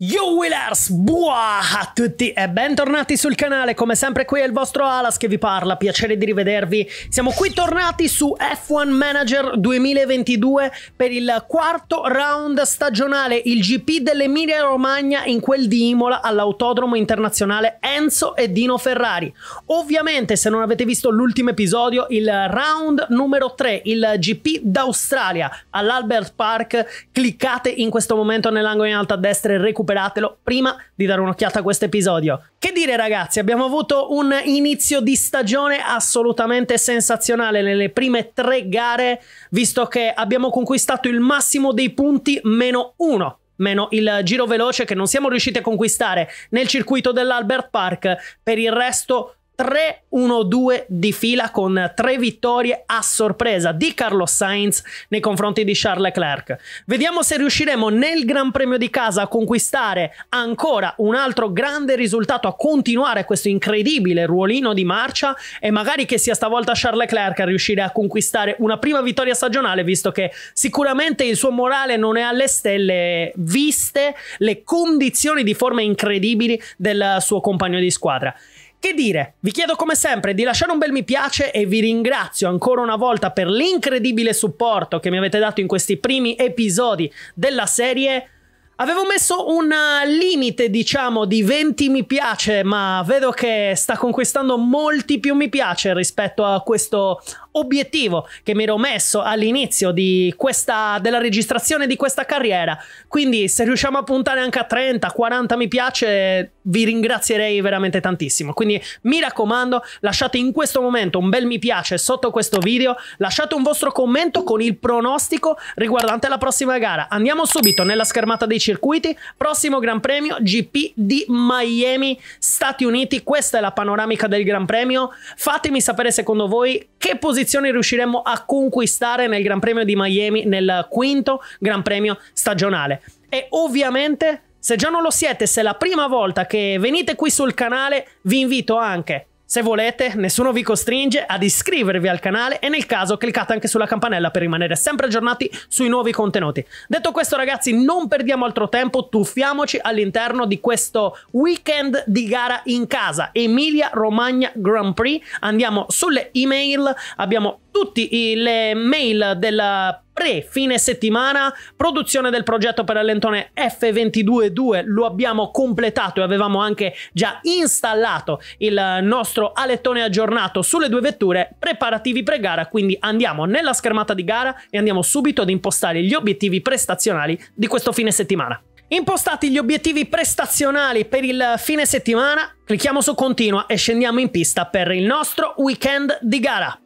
Yo Willers, buah a tutti e bentornati sul canale, come sempre qui è il vostro Alas che vi parla, piacere di rivedervi. Siamo qui tornati su F1 Manager 2022 per il quarto round stagionale, il GP dell'Emilia Romagna in quel di Imola all'Autodromo Internazionale Enzo e Dino Ferrari. Ovviamente se non avete visto l'ultimo episodio, il round numero 3, il GP d'Australia all'Albert Park, cliccate in questo momento nell'angolo in alto a destra e recuperate recuperatelo prima di dare un'occhiata a questo episodio. Che dire ragazzi, abbiamo avuto un inizio di stagione assolutamente sensazionale nelle prime tre gare, visto che abbiamo conquistato il massimo dei punti meno uno meno il giro veloce che non siamo riusciti a conquistare nel circuito dell'Albert Park. Per il resto 3-1-2 di fila con tre vittorie a sorpresa di Carlos Sainz nei confronti di Charles Leclerc. Vediamo se riusciremo nel Gran Premio di casa a conquistare ancora un altro grande risultato, a continuare questo incredibile ruolino di marcia e magari che sia stavolta Charles Leclerc a riuscire a conquistare una prima vittoria stagionale, visto che sicuramente il suo morale non è alle stelle, viste le condizioni di forma incredibili del suo compagno di squadra. Che dire, vi chiedo come sempre di lasciare un bel mi piace e vi ringrazio ancora una volta per l'incredibile supporto che mi avete dato in questi primi episodi della serie. Avevo messo un limite, diciamo, di 20 mi piace, ma vedo che sta conquistando molti più mi piace rispetto a questo obiettivo che mi ero messo all'inizio di questa, della registrazione di questa carriera. Quindi se riusciamo a puntare anche a 30, 40 mi piace, vi ringrazierei veramente tantissimo. Quindi mi raccomando, lasciate in questo momento un bel mi piace sotto questo video, lasciate un vostro commento con il pronostico riguardante la prossima gara. Andiamo subito nella schermata dei circuiti, prossimo Gran Premio GP di Miami, Stati Uniti. Questa è la panoramica del Gran Premio. Fatemi sapere secondo voi che posizione posizioni riusciremo a conquistare nel Gran Premio di Miami nel quinto Gran Premio stagionale. E ovviamente, se già non lo siete, se è la prima volta che venite qui sul canale, vi invito anche se volete, nessuno vi costringe ad iscrivervi al canale e nel caso cliccate anche sulla campanella per rimanere sempre aggiornati sui nuovi contenuti. Detto questo ragazzi, non perdiamo altro tempo, tuffiamoci all'interno di questo weekend di gara in casa, Emilia Romagna Grand Prix. Andiamo sulle email, abbiamo tutte le mail della pre-fine settimana, produzione del progetto per Allentone F222 lo abbiamo completato e avevamo anche già installato il nostro alettone aggiornato sulle due vetture, preparativi pre-gara, quindi andiamo nella schermata di gara e andiamo subito ad impostare gli obiettivi prestazionali di questo fine settimana. Impostati gli obiettivi prestazionali per il fine settimana, clicchiamo su continua e scendiamo in pista per il nostro weekend di gara.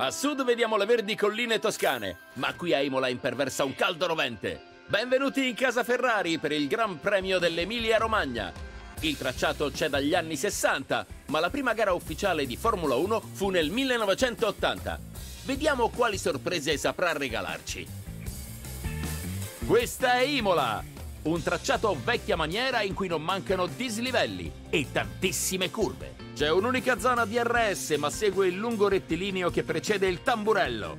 A sud vediamo le verdi colline toscane, ma qui a Imola imperversa un caldo rovente. Benvenuti in casa Ferrari per il Gran Premio dell'Emilia Romagna. Il tracciato c'è dagli anni 60, ma la prima gara ufficiale di Formula 1 fu nel 1980. Vediamo quali sorprese saprà regalarci. Questa è Imola, un tracciato vecchia maniera in cui non mancano dislivelli e tantissime curve. C'è un'unica zona DRS, ma segue il lungo rettilineo che precede il tamburello.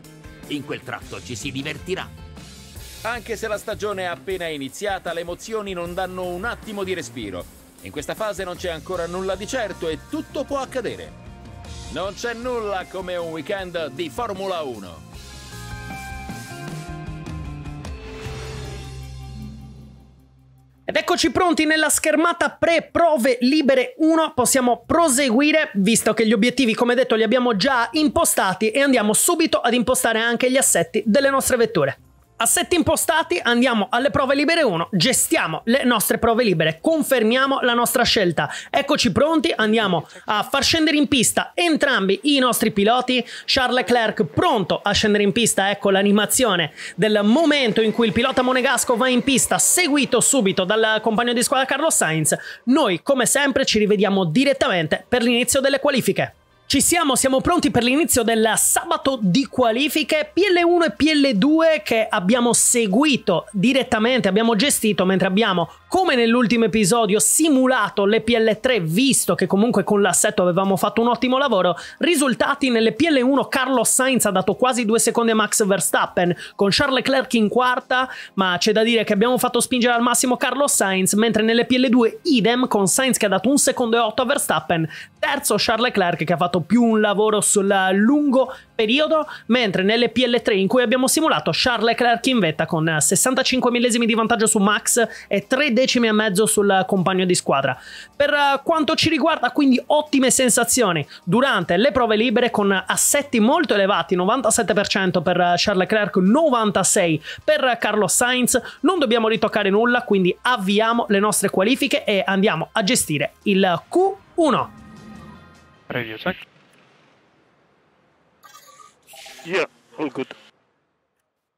In quel tratto ci si divertirà. Anche se la stagione è appena iniziata, le emozioni non danno un attimo di respiro. In questa fase non c'è ancora nulla di certo e tutto può accadere. Non c'è nulla come un weekend di Formula 1. Ed eccoci pronti nella schermata pre-prove libere 1, possiamo proseguire visto che gli obiettivi come detto li abbiamo già impostati e andiamo subito ad impostare anche gli assetti delle nostre vetture. Assetti impostati, andiamo alle prove libere 1, gestiamo le nostre prove libere, confermiamo la nostra scelta. Eccoci pronti, andiamo a far scendere in pista entrambi i nostri piloti. Charles Leclerc pronto a scendere in pista, ecco l'animazione del momento in cui il pilota monegasco va in pista, seguito subito dal compagno di squadra Carlos Sainz. Noi, come sempre, ci rivediamo direttamente per l'inizio delle qualifiche. Ci siamo, siamo pronti per l'inizio del sabato di qualifiche PL1 e PL2 che abbiamo seguito direttamente, abbiamo gestito mentre abbiamo, come nell'ultimo episodio, simulato le PL3 visto che comunque con l'assetto avevamo fatto un ottimo lavoro. Risultati nelle PL1 Carlos Sainz ha dato quasi due secondi a Max Verstappen con Charles Leclerc in quarta, ma c'è da dire che abbiamo fatto spingere al massimo Carlos Sainz, mentre nelle PL2 idem con Sainz che ha dato un secondo e otto a Verstappen, terzo Charles Leclerc che ha fatto più un lavoro sul lungo periodo, mentre nelle PL3 in cui abbiamo simulato Charles Leclerc in vetta con 65 millesimi di vantaggio su Max e 3 decimi e mezzo sul compagno di squadra. Per quanto ci riguarda quindi ottime sensazioni durante le prove libere con assetti molto elevati, 97% per Charles Leclerc, 96% per Carlos Sainz, non dobbiamo ritoccare nulla, quindi avviamo le nostre qualifiche e andiamo a gestire il Q1. Radio check. Yeah, all good.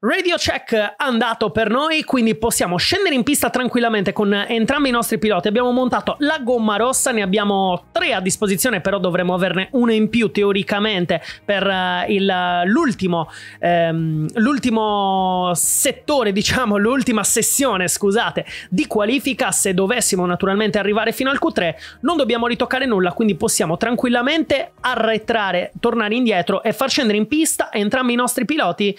Radio check andato per noi, quindi possiamo scendere in pista tranquillamente con entrambi i nostri piloti. Abbiamo montato la gomma rossa, ne abbiamo tre a disposizione, però dovremo averne una in più teoricamente per il, l'ultimo, ehm, l'ultimo settore, diciamo, l'ultima sessione, scusate, di qualifica. Se dovessimo naturalmente arrivare fino al Q3, non dobbiamo ritoccare nulla, quindi possiamo tranquillamente arretrare, tornare indietro e far scendere in pista entrambi i nostri piloti.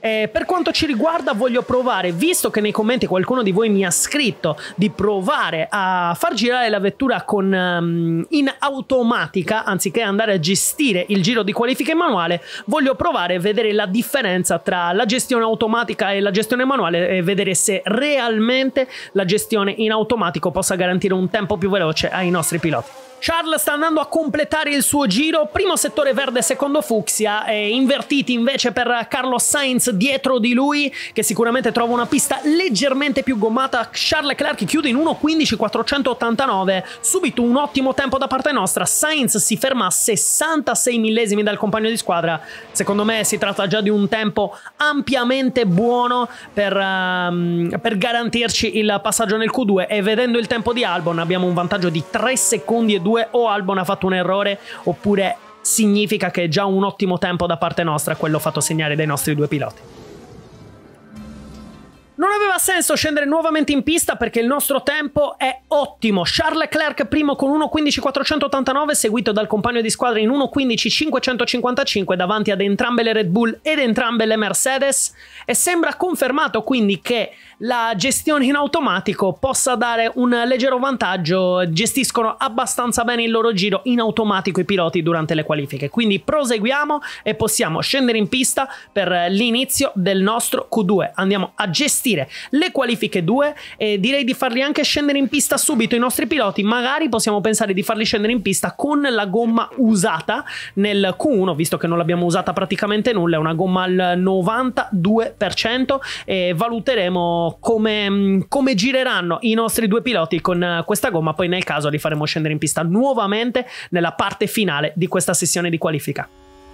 Eh, per quanto ci riguarda voglio provare, visto che nei commenti qualcuno di voi mi ha scritto di provare a far girare la vettura con, um, in automatica anziché andare a gestire il giro di qualifica manuale, voglio provare a vedere la differenza tra la gestione automatica e la gestione manuale e vedere se realmente la gestione in automatico possa garantire un tempo più veloce ai nostri piloti. Charles sta andando a completare il suo giro, primo settore verde, secondo fucsia, e invertiti invece per Carlos Sainz dietro di lui, che sicuramente trova una pista leggermente più gommata. Charles Leclerc chiude in 1.15.489, subito un ottimo tempo da parte nostra. Sainz si ferma a 66 millesimi dal compagno di squadra. Secondo me si tratta già di un tempo ampiamente buono per, um, per garantirci il passaggio nel Q2 e vedendo il tempo di Albon abbiamo un vantaggio di 3 secondi e 2 2 o Albon ha fatto un errore oppure significa che è già un ottimo tempo da parte nostra quello fatto segnare dai nostri due piloti. Non aveva senso scendere nuovamente in pista perché il nostro tempo è ottimo. Charles Leclerc primo con 1.15.489 seguito dal compagno di squadra in 1.15.555 davanti ad entrambe le Red Bull ed entrambe le Mercedes e sembra confermato quindi che la gestione in automatico possa dare un leggero vantaggio. Gestiscono abbastanza bene il loro giro in automatico i piloti durante le qualifiche. Quindi proseguiamo e possiamo scendere in pista per l'inizio del nostro Q2. Andiamo a gestire le qualifiche 2 e direi di farli anche scendere in pista subito i nostri piloti. Magari possiamo pensare di farli scendere in pista con la gomma usata nel Q1, visto che non l'abbiamo usata praticamente nulla, è una gomma al 92% e valuteremo come, come gireranno i nostri due piloti con questa gomma, poi nel caso li faremo scendere in pista nuovamente nella parte finale di questa sessione di qualifica.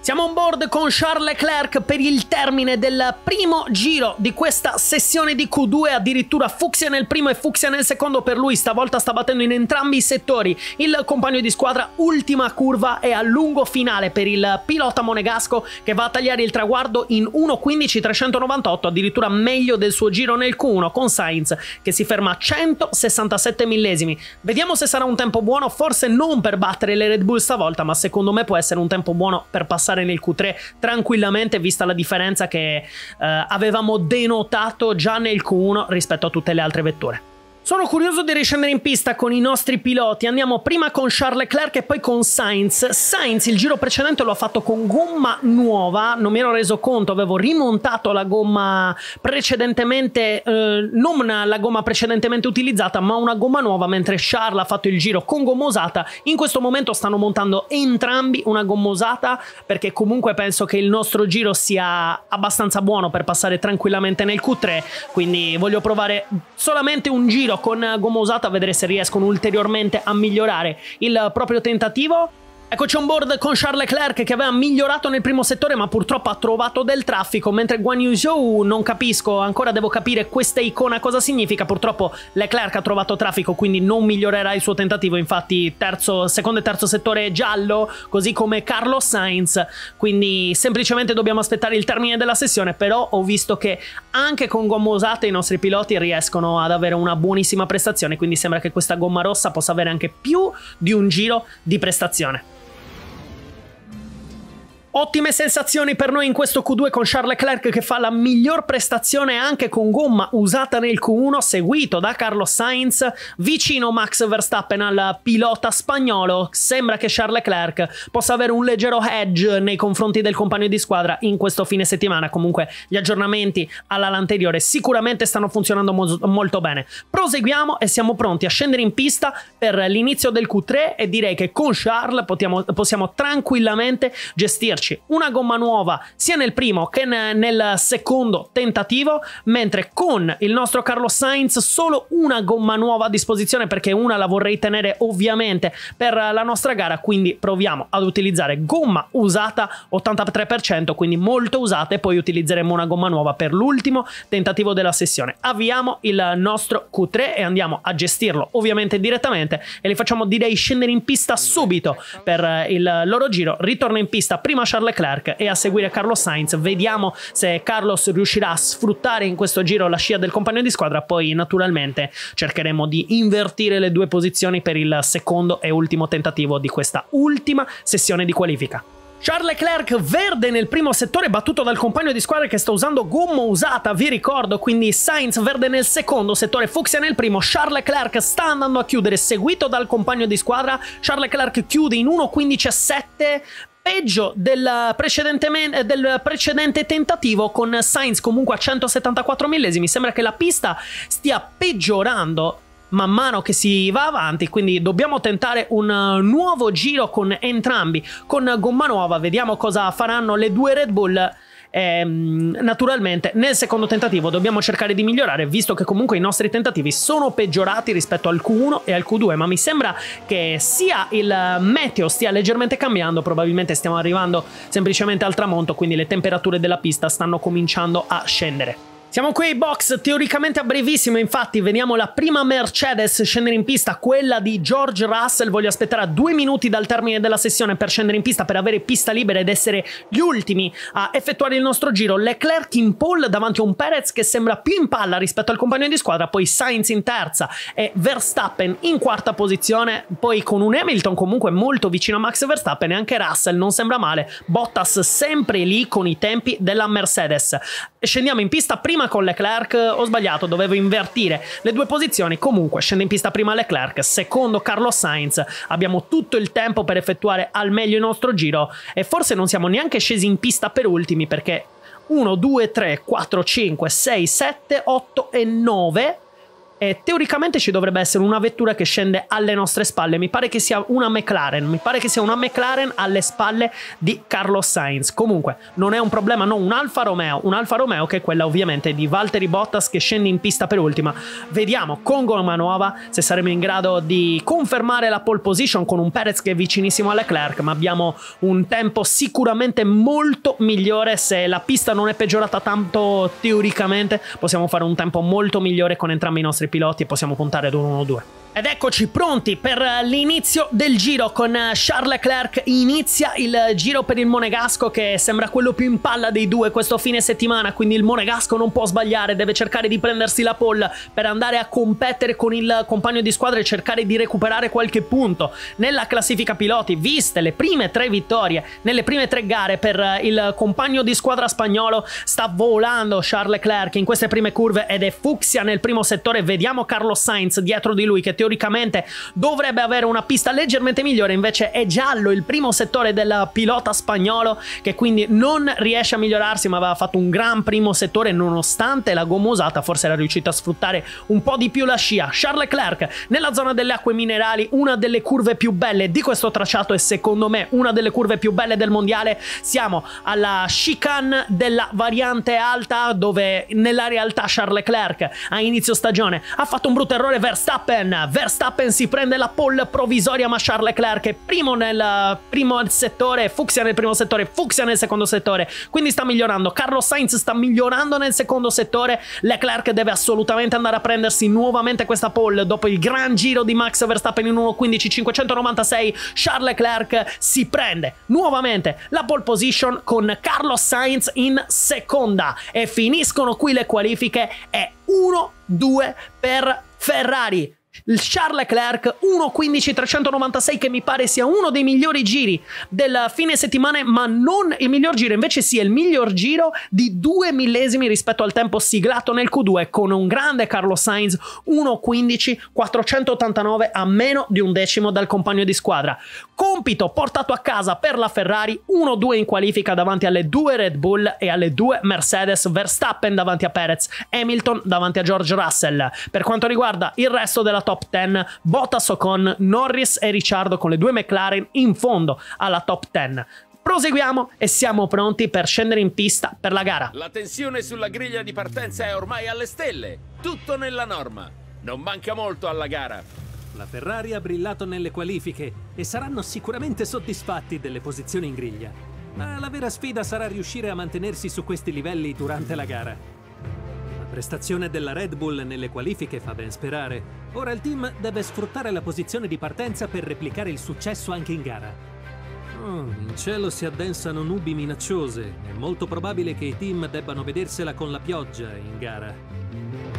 Siamo on board con Charles Leclerc per il termine del primo giro di questa sessione di Q2, addirittura Fuxia nel primo e Fuxia nel secondo per lui, stavolta sta battendo in entrambi i settori. Il compagno di squadra, ultima curva e a lungo finale per il pilota monegasco che va a tagliare il traguardo in 1.15.398, addirittura meglio del suo giro nel Q1 con Sainz che si ferma a 167 millesimi. Vediamo se sarà un tempo buono, forse non per battere le Red Bull stavolta, ma secondo me può essere un tempo buono per passare passare nel Q3 tranquillamente vista la differenza che eh, avevamo denotato già nel Q1 rispetto a tutte le altre vetture. Sono curioso di riscendere in pista con i nostri piloti. Andiamo prima con Charles Leclerc e poi con Sainz. Sainz il giro precedente lo ha fatto con gomma nuova, non mi ero reso conto, avevo rimontato la gomma precedentemente, eh, non la gomma precedentemente utilizzata, ma una gomma nuova, mentre Charles ha fatto il giro con gomma usata. In questo momento stanno montando entrambi una gomma usata perché comunque penso che il nostro giro sia abbastanza buono per passare tranquillamente nel Q3, quindi voglio provare solamente un giro con gomma usata a vedere se riescono ulteriormente a migliorare il proprio tentativo. Eccoci on board con Charles Leclerc che aveva migliorato nel primo settore ma purtroppo ha trovato del traffico mentre Guan Yu Zhou non capisco, ancora devo capire questa icona cosa significa, purtroppo Leclerc ha trovato traffico quindi non migliorerà il suo tentativo, infatti terzo, secondo e terzo settore giallo così come Carlos Sainz, quindi semplicemente dobbiamo aspettare il termine della sessione però ho visto che anche con gomma usata i nostri piloti riescono ad avere una buonissima prestazione quindi sembra che questa gomma rossa possa avere anche più di un giro di prestazione. Ottime sensazioni per noi in questo Q2 con Charles Leclerc che fa la miglior prestazione anche con gomma usata nel Q1, seguito da Carlos Sainz, vicino Max Verstappen al pilota spagnolo. Sembra che Charles Leclerc possa avere un leggero edge nei confronti del compagno di squadra in questo fine settimana. Comunque gli aggiornamenti all'ala anteriore sicuramente stanno funzionando mo molto bene. Proseguiamo e siamo pronti a scendere in pista per l'inizio del Q3 e direi che con Charles possiamo, possiamo tranquillamente gestirci una gomma nuova sia nel primo che nel secondo tentativo, mentre con il nostro Carlos Sainz solo una gomma nuova a disposizione perché una la vorrei tenere ovviamente per la nostra gara, quindi proviamo ad utilizzare gomma usata 83%, quindi molto usata e poi utilizzeremo una gomma nuova per l'ultimo tentativo della sessione. Avviamo il nostro Q3 e andiamo a gestirlo ovviamente direttamente e li facciamo direi scendere in pista subito per il loro giro. Ritorna in pista prima Charles Leclerc e a seguire Carlos Sainz. Vediamo se Carlos riuscirà a sfruttare in questo giro la scia del compagno di squadra. Poi, naturalmente, cercheremo di invertire le due posizioni per il secondo e ultimo tentativo di questa ultima sessione di qualifica. Charles Leclerc verde nel primo settore battuto dal compagno di squadra che sta usando gomma usata, vi ricordo, quindi Sainz verde nel secondo settore, Fuxia nel primo, Charles Leclerc sta andando a chiudere seguito dal compagno di squadra, Charles Leclerc chiude in 1.15.7 peggio del, del, precedente tentativo con Sainz comunque a 174 millesimi. Sembra che la pista stia peggiorando man mano che si va avanti, quindi dobbiamo tentare un nuovo giro con entrambi, con gomma nuova, vediamo cosa faranno le due Red Bull Ehm, naturalmente nel secondo tentativo dobbiamo cercare di migliorare visto che comunque i nostri tentativi sono peggiorati rispetto al Q1 e al Q2 ma mi sembra che sia il meteo stia leggermente cambiando probabilmente stiamo arrivando semplicemente al tramonto quindi le temperature della pista stanno cominciando a scendere siamo qui box teoricamente a brevissimo, infatti vediamo la prima Mercedes scendere in pista, quella di George Russell, voglio aspettare a due minuti dal termine della sessione per scendere in pista, per avere pista libera ed essere gli ultimi a effettuare il nostro giro. Leclerc in pole davanti a un Perez che sembra più in palla rispetto al compagno di squadra, poi Sainz in terza e Verstappen in quarta posizione, poi con un Hamilton comunque molto vicino a Max Verstappen e anche Russell non sembra male, Bottas sempre lì con i tempi della Mercedes. Scendiamo in pista prima con Leclerc, ho sbagliato, dovevo invertire le due posizioni, comunque scende in pista prima Leclerc, secondo Carlos Sainz, abbiamo tutto il tempo per effettuare al meglio il nostro giro e forse non siamo neanche scesi in pista per ultimi perché 1, 2, 3, 4, 5, 6, 7, 8 e 9 e teoricamente ci dovrebbe essere una vettura che scende alle nostre spalle. Mi pare che sia una McLaren. Mi pare che sia una McLaren alle spalle di Carlos Sainz. Comunque, non è un problema, no, un Alfa Romeo. Un Alfa Romeo che è quella ovviamente di Valtteri Bottas che scende in pista per ultima. Vediamo con gomma nuova se saremo in grado di confermare la pole position con un Perez che è vicinissimo a Leclerc. Ma abbiamo un tempo sicuramente molto migliore. Se la pista non è peggiorata tanto teoricamente, possiamo fare un tempo molto migliore con entrambi i nostri piloti e possiamo puntare ad un 1-2. Ed eccoci pronti per l'inizio del giro con Charles Leclerc. Inizia il giro per il Monegasco che sembra quello più in palla dei due questo fine settimana, quindi il Monegasco non può sbagliare, deve cercare di prendersi la pole per andare a competere con il compagno di squadra e cercare di recuperare qualche punto nella classifica piloti, viste le prime tre vittorie nelle prime tre gare per il compagno di squadra spagnolo. Sta volando Charles Leclerc in queste prime curve ed è fucsia nel primo settore. Vediamo Carlos Sainz dietro di lui che teoricamente dovrebbe avere una pista leggermente migliore, invece è giallo il primo settore del pilota spagnolo che quindi non riesce a migliorarsi, ma aveva fatto un gran primo settore nonostante la gomma usata, forse era riuscito a sfruttare un po' di più la scia. Charles Leclerc nella zona delle acque minerali, una delle curve più belle di questo tracciato e secondo me una delle curve più belle del mondiale. Siamo alla chicane della variante alta dove nella realtà Charles Leclerc a inizio stagione Ha fatto un brutto errore Verstappen. Verstappen si prende la pole provvisoria, ma Charles Leclerc è primo nel primo settore, Fuxia nel primo settore, Fuxia nel secondo settore. Quindi sta migliorando. Carlos Sainz sta migliorando nel secondo settore. Leclerc deve assolutamente andare a prendersi nuovamente questa pole dopo il gran giro di Max Verstappen in 1.15 596. Charles Leclerc si prende nuovamente la pole position con Carlos Sainz in seconda e finiscono qui le qualifiche. È 1-2 per Ferrari. Charles Leclerc 1.15.396 che mi pare sia uno dei migliori giri del fine settimana ma non il miglior giro invece sia il miglior giro di due millesimi rispetto al tempo siglato nel Q2 con un grande Carlos Sainz 1.15.489 a meno di un decimo dal compagno di squadra. Compito portato a casa per la Ferrari 1-2 in qualifica davanti alle due Red Bull e alle due Mercedes Verstappen davanti a Perez Hamilton davanti a George Russell. Per quanto riguarda il resto della top 10, Bottas con Norris e Ricciardo con le due McLaren in fondo alla top 10. Proseguiamo e siamo pronti per scendere in pista per la gara. La tensione sulla griglia di partenza è ormai alle stelle, tutto nella norma. Non manca molto alla gara. La Ferrari ha brillato nelle qualifiche e saranno sicuramente soddisfatti delle posizioni in griglia. Ma la vera sfida sarà riuscire a mantenersi su questi livelli durante la gara prestazione della Red Bull nelle qualifiche fa ben sperare. Ora il team deve sfruttare la posizione di partenza per replicare il successo anche in gara. Oh, in cielo si addensano nubi minacciose. È molto probabile che i team debbano vedersela con la pioggia in gara.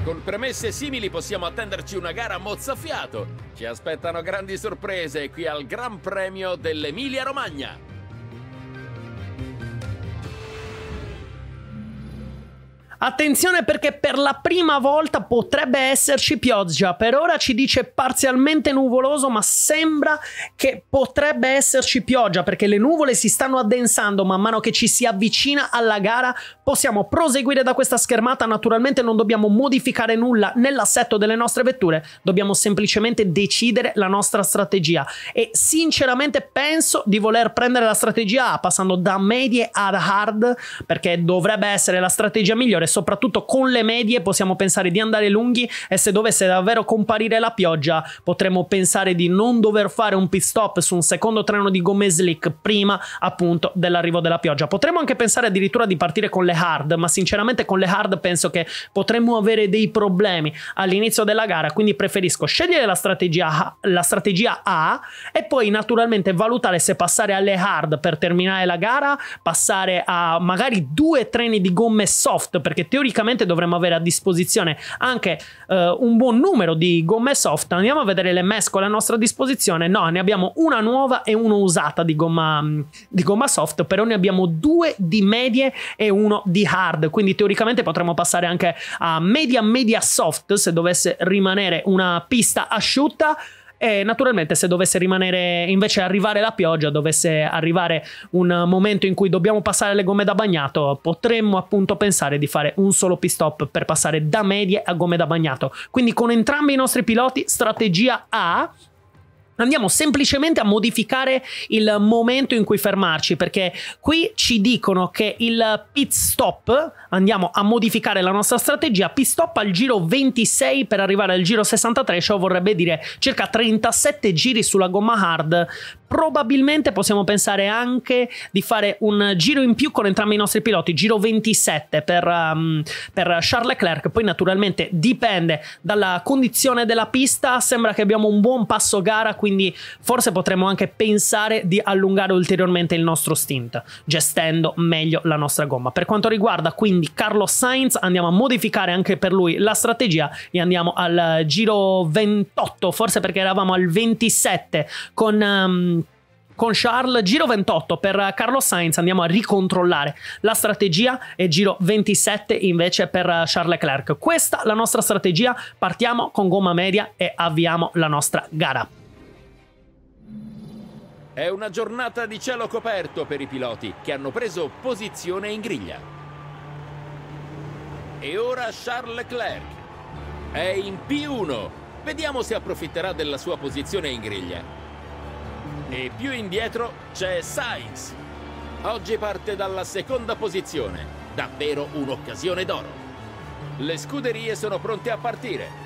Con premesse simili possiamo attenderci una gara mozzafiato. Ci aspettano grandi sorprese qui al Gran Premio dell'Emilia Romagna. Attenzione perché per la prima volta potrebbe esserci pioggia. Per ora ci dice parzialmente nuvoloso, ma sembra che potrebbe esserci pioggia perché le nuvole si stanno addensando man mano che ci si avvicina alla gara. Possiamo proseguire da questa schermata. Naturalmente non dobbiamo modificare nulla nell'assetto delle nostre vetture, dobbiamo semplicemente decidere la nostra strategia. E sinceramente penso di voler prendere la strategia A passando da medie ad hard perché dovrebbe essere la strategia migliore soprattutto con le medie possiamo pensare di andare lunghi e se dovesse davvero comparire la pioggia potremmo pensare di non dover fare un pit stop su un secondo treno di gomme slick prima appunto dell'arrivo della pioggia. Potremmo anche pensare addirittura di partire con le hard, ma sinceramente con le hard penso che potremmo avere dei problemi all'inizio della gara, quindi preferisco scegliere la strategia, la strategia A e poi naturalmente valutare se passare alle hard per terminare la gara, passare a magari due treni di gomme soft perché teoricamente dovremmo avere a disposizione anche eh, un buon numero di gomme soft. Andiamo a vedere le mescole a nostra disposizione. No, ne abbiamo una nuova e una usata di gomma, di gomma soft, però ne abbiamo due di medie e uno di hard. Quindi teoricamente potremmo passare anche a media media soft se dovesse rimanere una pista asciutta e naturalmente se dovesse rimanere invece arrivare la pioggia, dovesse arrivare un momento in cui dobbiamo passare le gomme da bagnato, potremmo appunto pensare di fare un solo pit stop per passare da medie a gomme da bagnato. Quindi con entrambi i nostri piloti, strategia A, Andiamo semplicemente a modificare il momento in cui fermarci perché qui ci dicono che il pit stop, andiamo a modificare la nostra strategia, pit stop al giro 26 per arrivare al giro 63, ciò vorrebbe dire circa 37 giri sulla gomma hard probabilmente possiamo pensare anche di fare un giro in più con entrambi i nostri piloti, giro 27 per, um, per Charles Leclerc, poi naturalmente dipende dalla condizione della pista, sembra che abbiamo un buon passo gara, quindi forse potremmo anche pensare di allungare ulteriormente il nostro stint, gestendo meglio la nostra gomma. Per quanto riguarda quindi Carlos Sainz, andiamo a modificare anche per lui la strategia e andiamo al giro 28, forse perché eravamo al 27 con... Um, con Charles, giro 28 per Carlos Sainz, andiamo a ricontrollare la strategia e giro 27 invece per Charles Leclerc. Questa la nostra strategia, partiamo con gomma media e avviamo la nostra gara. È una giornata di cielo coperto per i piloti che hanno preso posizione in griglia. E ora Charles Leclerc è in P1. Vediamo se approfitterà della sua posizione in griglia e più indietro c'è Sainz. Oggi parte dalla seconda posizione, davvero un'occasione d'oro. Le scuderie sono pronte a partire.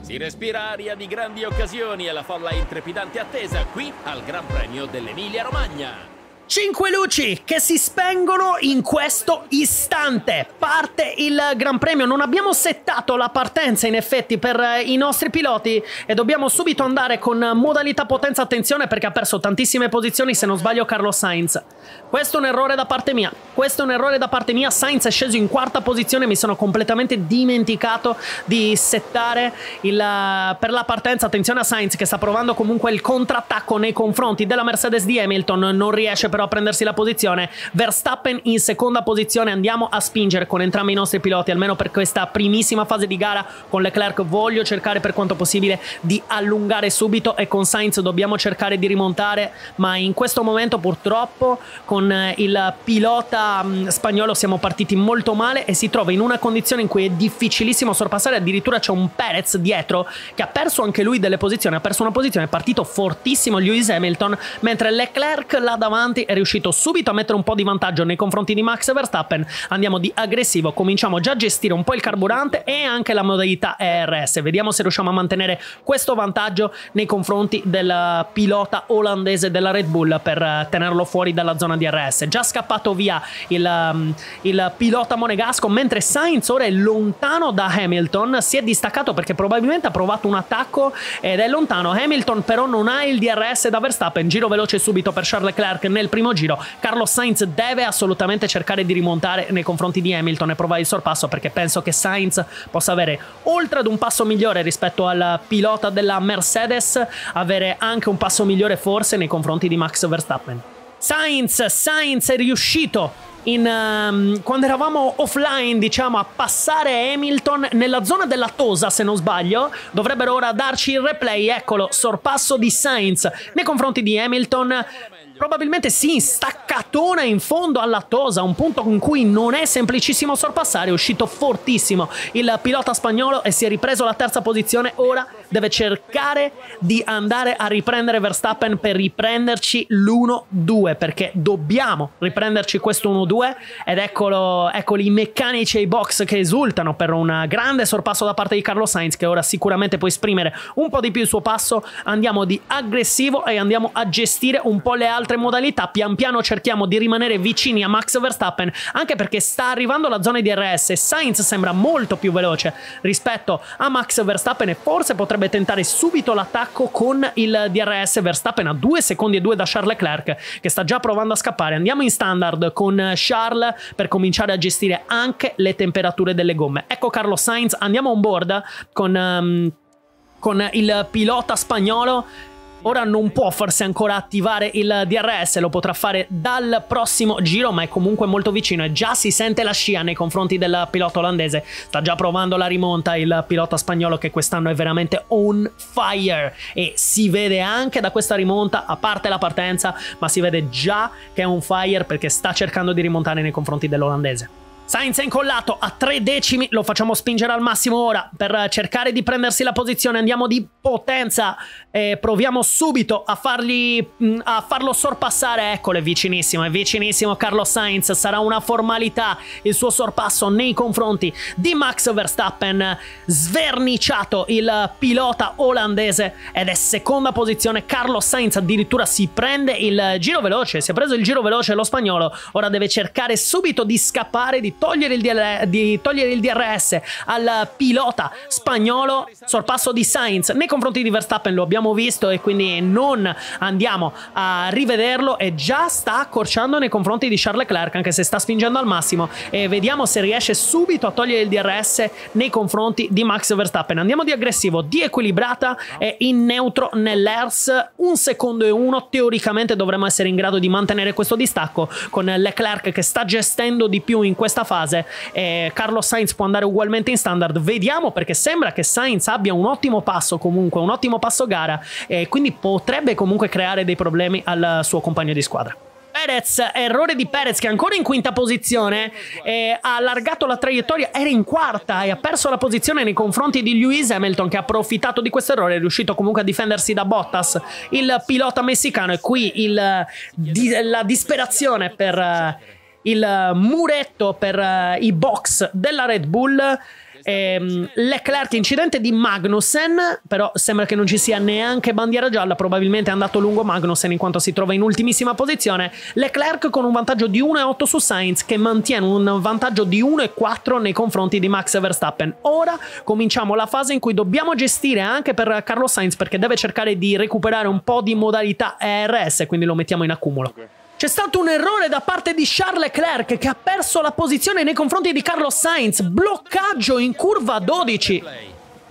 Si respira aria di grandi occasioni e la folla è in trepidante attesa qui al Gran Premio dell'Emilia Romagna. Cinque luci che si spengono in questo istante. Parte il Gran Premio. Non abbiamo settato la partenza in effetti per eh, i nostri piloti e dobbiamo subito andare con modalità potenza attenzione perché ha perso tantissime posizioni se non sbaglio Carlos Sainz. Questo è un errore da parte mia. Questo è un errore da parte mia. Sainz è sceso in quarta posizione. Mi sono completamente dimenticato di settare il, eh, per la partenza. Attenzione a Sainz che sta provando comunque il contrattacco nei confronti della Mercedes di Hamilton. Non riesce però a prendersi la posizione. Verstappen in seconda posizione. Andiamo a spingere con entrambi i nostri piloti, almeno per questa primissima fase di gara. Con Leclerc voglio cercare per quanto possibile di allungare subito e con Sainz dobbiamo cercare di rimontare, ma in questo momento purtroppo con il pilota mm, spagnolo siamo partiti molto male e si trova in una condizione in cui è difficilissimo sorpassare, addirittura c'è un Perez dietro che ha perso anche lui delle posizioni, ha perso una posizione, è partito fortissimo Lewis Hamilton, mentre Leclerc là davanti è riuscito subito a mettere un po' di vantaggio nei confronti di Max Verstappen. Andiamo di aggressivo, cominciamo già a gestire un po' il carburante e anche la modalità ERS. Vediamo se riusciamo a mantenere questo vantaggio nei confronti del pilota olandese della Red Bull per tenerlo fuori dalla zona di RS. Già scappato via il, um, il pilota monegasco, mentre Sainz ora è lontano da Hamilton. Si è distaccato perché probabilmente ha provato un attacco ed è lontano. Hamilton però non ha il DRS da Verstappen. Giro veloce subito per Charles Leclerc nel primo giro. Carlos Sainz deve assolutamente cercare di rimontare nei confronti di Hamilton e provare il sorpasso perché penso che Sainz possa avere oltre ad un passo migliore rispetto al pilota della Mercedes, avere anche un passo migliore forse nei confronti di Max Verstappen. Sainz, Sainz è riuscito in, um, quando eravamo offline, diciamo, a passare Hamilton nella zona della Tosa, se non sbaglio. Dovrebbero ora darci il replay. Eccolo, sorpasso di Sainz nei confronti di Hamilton probabilmente si staccatona in fondo alla tosa, un punto in cui non è semplicissimo sorpassare, è uscito fortissimo il pilota spagnolo e si è ripreso la terza posizione, ora deve cercare di andare a riprendere Verstappen per riprenderci l'1-2, perché dobbiamo riprenderci questo 1-2 ed eccolo, eccoli i meccanici ai box che esultano per un grande sorpasso da parte di Carlo Sainz che ora sicuramente può esprimere un po' di più il suo passo, andiamo di aggressivo e andiamo a gestire un po' le altre altre modalità, pian piano cerchiamo di rimanere vicini a Max Verstappen, anche perché sta arrivando la zona di DRS. Sainz sembra molto più veloce rispetto a Max Verstappen e forse potrebbe tentare subito l'attacco con il DRS. Verstappen a 2 secondi e 2 da Charles Leclerc, che sta già provando a scappare. Andiamo in standard con Charles per cominciare a gestire anche le temperature delle gomme. Ecco Carlo Sainz, andiamo on board con, um, con il pilota spagnolo Ora non può forse ancora attivare il DRS, lo potrà fare dal prossimo giro, ma è comunque molto vicino e già si sente la scia nei confronti del pilota olandese. Sta già provando la rimonta il pilota spagnolo che quest'anno è veramente on fire e si vede anche da questa rimonta, a parte la partenza, ma si vede già che è on fire perché sta cercando di rimontare nei confronti dell'olandese. Sainz è incollato a tre decimi, lo facciamo spingere al massimo ora. Per cercare di prendersi la posizione, andiamo di potenza e proviamo subito a, fargli, a farlo sorpassare, eccolo è vicinissimo, è vicinissimo Carlos Sainz, sarà una formalità il suo sorpasso nei confronti di Max Verstappen, sverniciato il pilota olandese ed è seconda posizione, Carlos Sainz addirittura si prende il giro veloce, si è preso il giro veloce lo spagnolo, ora deve cercare subito di scappare, di togliere il, DL, di togliere il DRS al pilota spagnolo, sorpasso di Sainz nei confronti di Verstappen lo abbiamo visto e quindi non andiamo a rivederlo e già sta accorciando nei confronti di Charles Leclerc anche se sta spingendo al massimo e vediamo se riesce subito a togliere il DRS nei confronti di Max Verstappen. Andiamo di aggressivo, di equilibrata e in neutro nell'ERS un secondo e uno teoricamente dovremmo essere in grado di mantenere questo distacco con Leclerc che sta gestendo di più in questa fase e Carlos Sainz può andare ugualmente in standard. Vediamo perché sembra che Sainz abbia un ottimo passo comunque, un ottimo passo gara e quindi potrebbe comunque creare dei problemi al suo compagno di squadra. Perez, errore di Perez che è ancora in quinta posizione, eh, ha allargato la traiettoria, era in quarta e ha perso la posizione nei confronti di Lewis Hamilton che ha approfittato di questo errore, è riuscito comunque a difendersi da Bottas, il pilota messicano e qui il, di, la disperazione per... Uh, il muretto per uh, i box della Red Bull Ehm, Leclerc, incidente di Magnussen, però sembra che non ci sia neanche bandiera gialla, probabilmente è andato lungo Magnussen in quanto si trova in ultimissima posizione. Leclerc con un vantaggio di 1,8 su Sainz che mantiene un vantaggio di 1,4 nei confronti di Max Verstappen. Ora cominciamo la fase in cui dobbiamo gestire anche per Carlos Sainz perché deve cercare di recuperare un po' di modalità ERS, quindi lo mettiamo in accumulo. C'è stato un errore da parte di Charles Leclerc che ha perso la posizione nei confronti di Carlos Sainz. Bloccaggio in curva 12.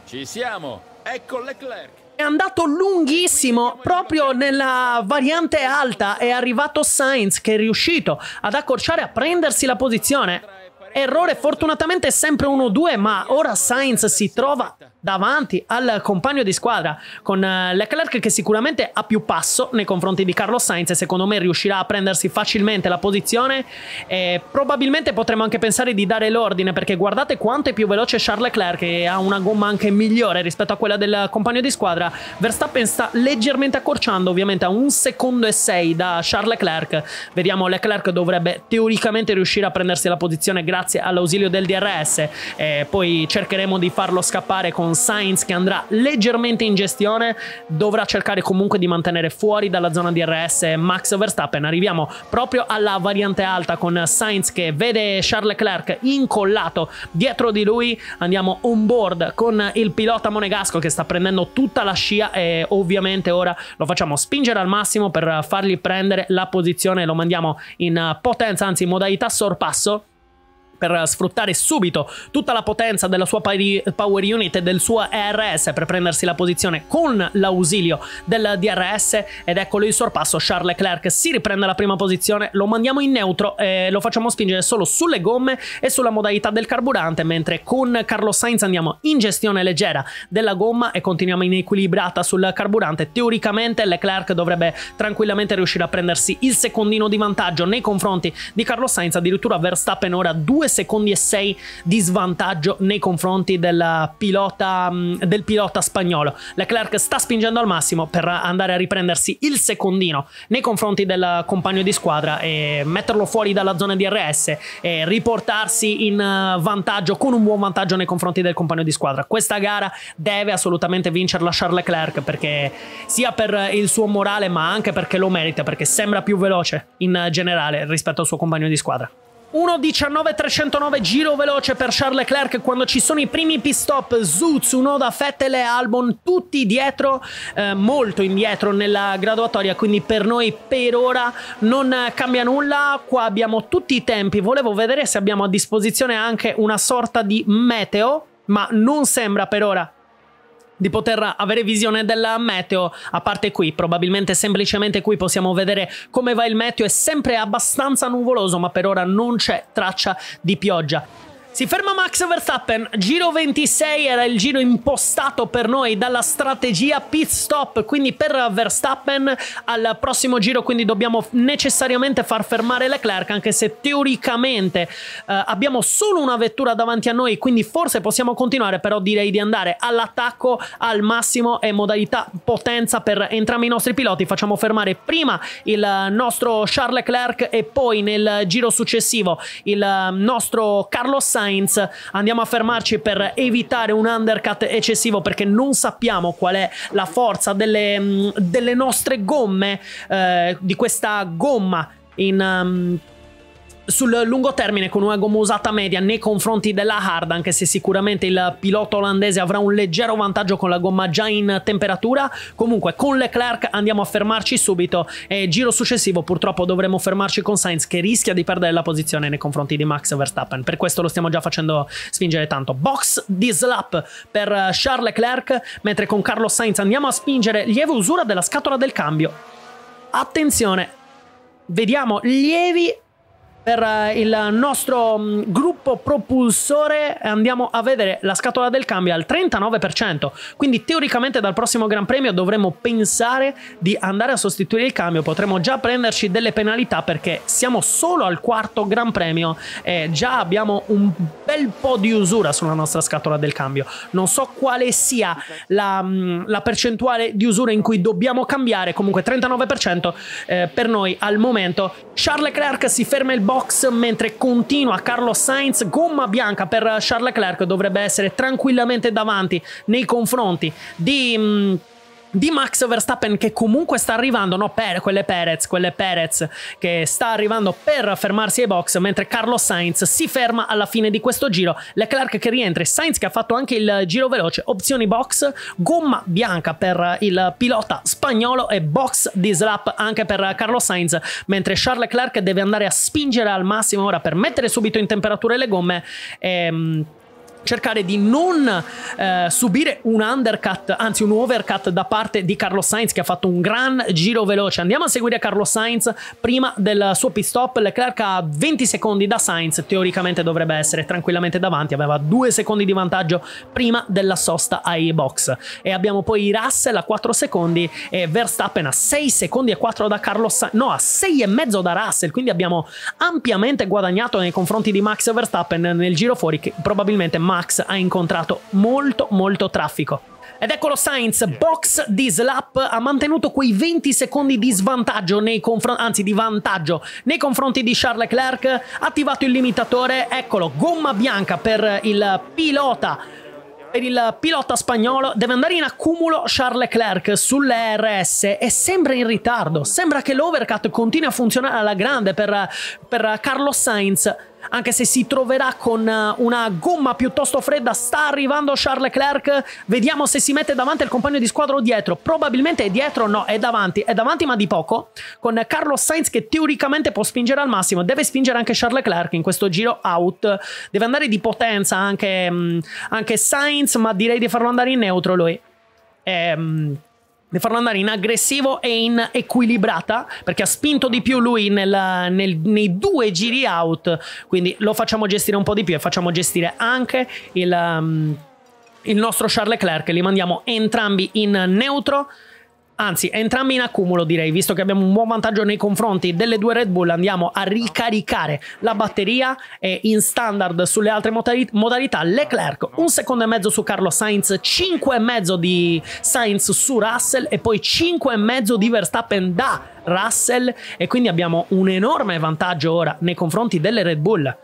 Ci siamo, ecco Leclerc. È andato lunghissimo proprio nella variante alta. È arrivato Sainz che è riuscito ad accorciare a prendersi la posizione. Errore fortunatamente sempre 1-2, ma ora Sainz si trova davanti al compagno di squadra con eh, Leclerc che sicuramente ha più passo nei confronti di Carlos Sainz e secondo me riuscirà a prendersi facilmente la posizione. E probabilmente potremmo anche pensare di dare l'ordine perché guardate quanto è più veloce Charles Leclerc e ha una gomma anche migliore rispetto a quella del compagno di squadra. Verstappen sta leggermente accorciando ovviamente a un secondo e sei da Charles Leclerc. Vediamo Leclerc dovrebbe teoricamente riuscire a prendersi la posizione grazie all'ausilio del DRS e poi cercheremo di farlo scappare con Sainz che andrà leggermente in gestione, dovrà cercare comunque di mantenere fuori dalla zona DRS Max Verstappen. Arriviamo proprio alla variante alta con Sainz che vede Charles Leclerc incollato dietro di lui. Andiamo on board con il pilota monegasco che sta prendendo tutta la scia e ovviamente ora lo facciamo spingere al massimo per fargli prendere la posizione. Lo mandiamo in potenza, anzi in modalità sorpasso per sfruttare subito tutta la potenza della sua power unit e del suo ERS per prendersi la posizione con l'ausilio del DRS ed eccolo il sorpasso Charles Leclerc si riprende la prima posizione lo mandiamo in neutro e lo facciamo spingere solo sulle gomme e sulla modalità del carburante mentre con Carlos Sainz andiamo in gestione leggera della gomma e continuiamo in equilibrata sul carburante. Teoricamente Leclerc dovrebbe tranquillamente riuscire a prendersi il secondino di vantaggio nei confronti di Carlos Sainz addirittura Verstappen ora due secondi e 6 di svantaggio nei confronti pilota, mm, del pilota spagnolo. Leclerc sta spingendo al massimo per andare a riprendersi il secondino nei confronti del compagno di squadra e metterlo fuori dalla zona di RS e riportarsi in eh, vantaggio con un buon vantaggio nei confronti del compagno di squadra. Questa gara deve assolutamente vincerla Charles Leclerc perché sia per il suo morale ma anche perché lo merita perché sembra più veloce in generale rispetto al suo compagno di squadra. 1.19.309 giro veloce per Charles Leclerc quando ci sono i primi pit stop. Zuz, Unoda, Fettel e Albon tutti dietro, eh, molto indietro nella graduatoria quindi per noi per ora non cambia nulla. Qua abbiamo tutti i tempi. Volevo vedere se abbiamo a disposizione anche una sorta di meteo ma non sembra per ora di poter avere visione del meteo, a parte qui, probabilmente semplicemente qui possiamo vedere come va il meteo, è sempre abbastanza nuvoloso, ma per ora non c'è traccia di pioggia. Si ferma Max Verstappen, giro 26 era il giro impostato per noi dalla strategia pit stop, quindi per Verstappen al prossimo giro quindi dobbiamo necessariamente far fermare Leclerc anche se teoricamente eh, abbiamo solo una vettura davanti a noi, quindi forse possiamo continuare, però direi di andare all'attacco al massimo e modalità potenza per entrambi i nostri piloti, facciamo fermare prima il nostro Charles Leclerc e poi nel giro successivo il nostro Carlos Sainz Sainz andiamo a fermarci per evitare un undercut eccessivo perché non sappiamo qual è la forza delle, mm, delle nostre gomme eh, di questa gomma in um, sul lungo termine con una gomma usata media nei confronti della hard anche se sicuramente il pilota olandese avrà un leggero vantaggio con la gomma già in temperatura. Comunque con Leclerc andiamo a fermarci subito e giro successivo purtroppo dovremo fermarci con Sainz che rischia di perdere la posizione nei confronti di Max Verstappen. Per questo lo stiamo già facendo spingere tanto. Box di slap per Charles Leclerc mentre con Carlos Sainz andiamo a spingere lieve usura della scatola del cambio. Attenzione vediamo lievi per eh, il nostro mm, gruppo propulsore andiamo a vedere la scatola del cambio al 39%, quindi teoricamente dal prossimo Gran Premio dovremmo pensare di andare a sostituire il cambio, potremo già prenderci delle penalità perché siamo solo al quarto Gran Premio e già abbiamo un bel po' di usura sulla nostra scatola del cambio. Non so quale sia la, mm, la percentuale di usura in cui dobbiamo cambiare, comunque 39% eh, per noi al momento. Charles Leclerc si ferma il box box mentre continua Carlos Sainz, gomma bianca per Charles Leclerc, dovrebbe essere tranquillamente davanti nei confronti di... Di Max Verstappen che comunque sta arrivando, no, per quelle Perez, quelle Perez che sta arrivando per fermarsi ai box, mentre Carlos Sainz si ferma alla fine di questo giro. Leclerc che rientra, Sainz che ha fatto anche il giro veloce, opzioni box, gomma bianca per il pilota spagnolo e box di slap anche per Carlos Sainz, mentre Charles Leclerc deve andare a spingere al massimo ora per mettere subito in temperatura le gomme. E, ehm, cercare di non eh, subire un undercut, anzi un overcut da parte di Carlos Sainz che ha fatto un gran giro veloce. Andiamo a seguire Carlos Sainz prima del suo pit stop. Leclerc ha 20 secondi da Sainz, teoricamente dovrebbe essere tranquillamente davanti, aveva 2 secondi di vantaggio prima della sosta ai box. E abbiamo poi Russell a 4 secondi e Verstappen a 6 secondi e 4 da Carlos Sainz, no a 6 e mezzo da Russell, quindi abbiamo ampiamente guadagnato nei confronti di Max Verstappen nel giro fuori che probabilmente Max ha incontrato molto molto traffico. Ed eccolo Sainz, box di slap, ha mantenuto quei 20 secondi di svantaggio nei confronti, anzi di vantaggio nei confronti di Charles Leclerc, attivato il limitatore, eccolo, gomma bianca per il pilota per il pilota spagnolo deve andare in accumulo Charles Leclerc sulle RS e sembra in ritardo. Sembra che l'overcut continui a funzionare alla grande per, per Carlos Sainz anche se si troverà con eh, una gomma piuttosto fredda. Sta arrivando Charles Leclerc. Vediamo se si mette davanti al compagno di squadra o dietro. Probabilmente è dietro, no, è davanti. È davanti, ma di poco. Con Carlos Sainz che teoricamente può spingere al massimo. Deve spingere anche Charles Leclerc in questo giro out. Deve andare di potenza anche, mm, anche Sainz, ma direi di farlo andare in neutro lui. Ehm di farlo andare in aggressivo e in equilibrata perché ha spinto di più lui nel, nel, nei due giri out. Quindi lo facciamo gestire un po' di più e facciamo gestire anche il, um, il nostro Charles Leclerc. Li mandiamo entrambi in neutro Anzi, entrambi in accumulo direi, visto che abbiamo un buon vantaggio nei confronti delle due Red Bull, andiamo a ricaricare la batteria e in standard sulle altre modalità Leclerc un secondo e mezzo su Carlos Sainz, 5 e mezzo di Sainz su Russell e poi 5 e mezzo di Verstappen da Russell e quindi abbiamo un enorme vantaggio ora nei confronti delle Red Bull.